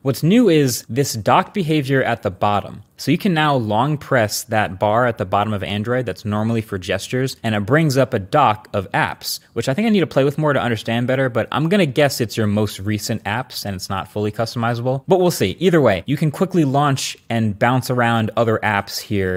What's new is this dock behavior at the bottom. So you can now long press that bar at the bottom of Android that's normally for gestures, and it brings up a dock of apps, which I think I need to play with more to understand better, but I'm gonna guess it's your most recent apps and it's not fully customizable. But we'll see. Either way, you can quickly launch and bounce around other apps here